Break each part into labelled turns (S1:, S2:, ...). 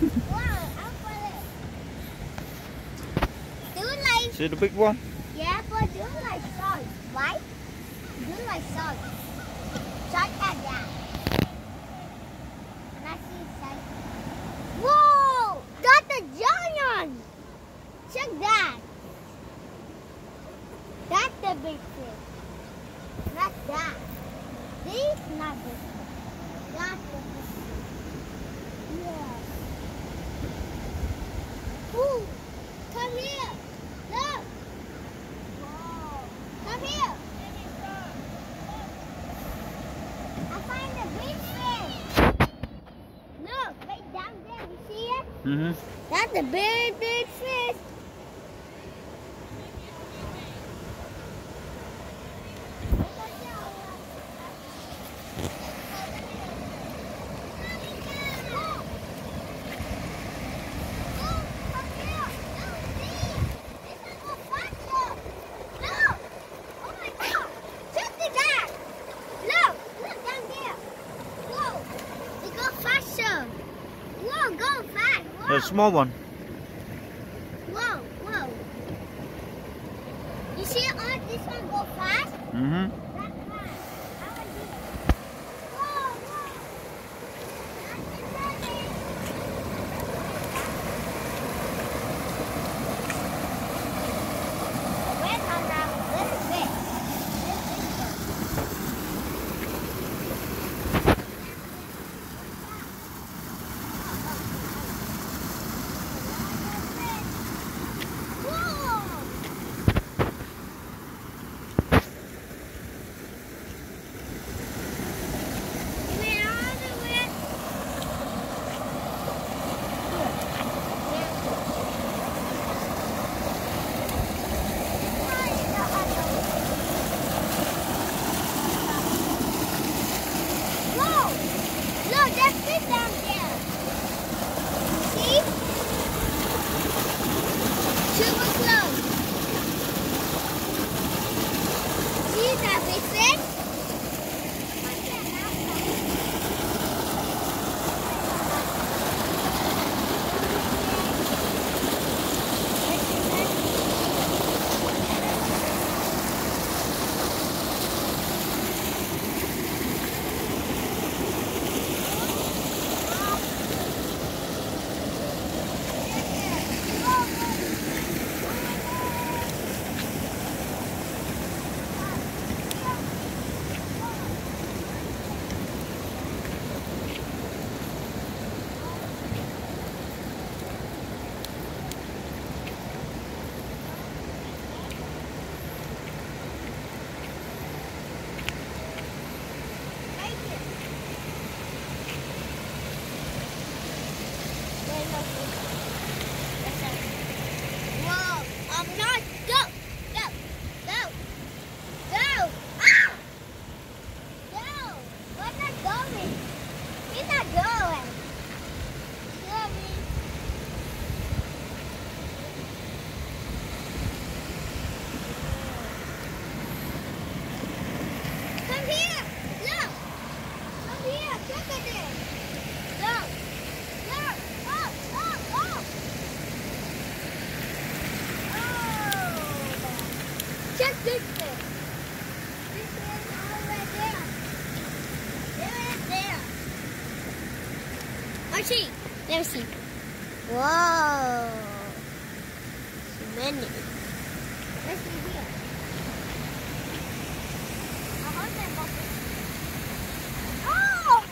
S1: Like,
S2: See the big one?
S1: yeah, but do like salt, right? Do like salt? Salt that. Whoa! Giant! Check that. That's the big fish. Not that. This not. That's the big fish. Yeah. Ooh, come here. Look. Come here. I find a big fish. Look, right down there. You see it?
S2: Mm-hmm.
S1: That's a big, big fish.
S2: The small one.
S1: Whoa, whoa. You see on this one go fast?
S2: Mm-hmm.
S1: That's fast. I can do it. Whoa, whoa. That's exciting. Wait on now. This is it. This is it. Whoa! Where are the red? Whoa! There's down there. See? Super close. See that big fish? Whoa, I'm not go, go, go, go. Ah! Go. We're not going. He's not going. Sorry. Come here. Look. Come here. Look at this. Look. Look. Oh, oh, oh. Oh. Check this thing. This is all right there. There is there. Archie, let me see. Whoa. So many. Let's see here. Oh!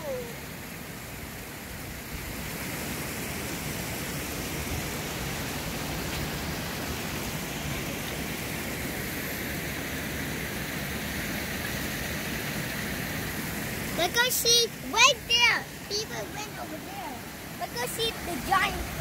S1: Look, I see right there. People went over there. Circus Sheep the Giant